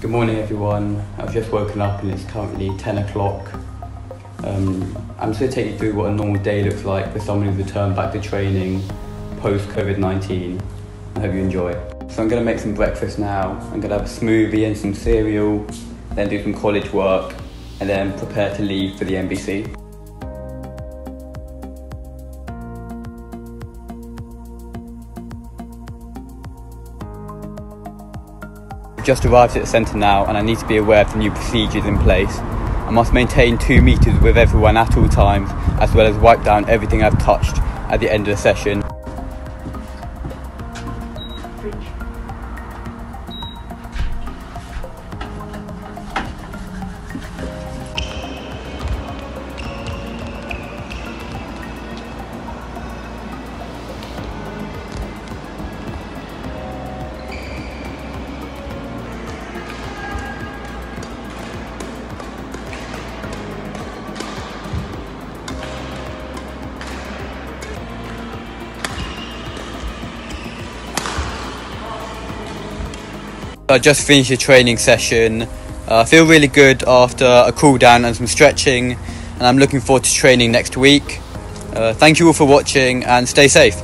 Good morning, everyone. I've just woken up and it's currently 10 o'clock. Um, I'm just going to take you through what a normal day looks like for someone who's returned back to training post COVID 19. I hope you enjoy. So, I'm going to make some breakfast now. I'm going to have a smoothie and some cereal, then do some college work, and then prepare to leave for the NBC. Just arrived at the centre now and I need to be aware of the new procedures in place. I must maintain two metres with everyone at all times, as well as wipe down everything I've touched at the end of the session. I just finished a training session. Uh, I feel really good after a cool down and some stretching, and I'm looking forward to training next week. Uh, thank you all for watching and stay safe.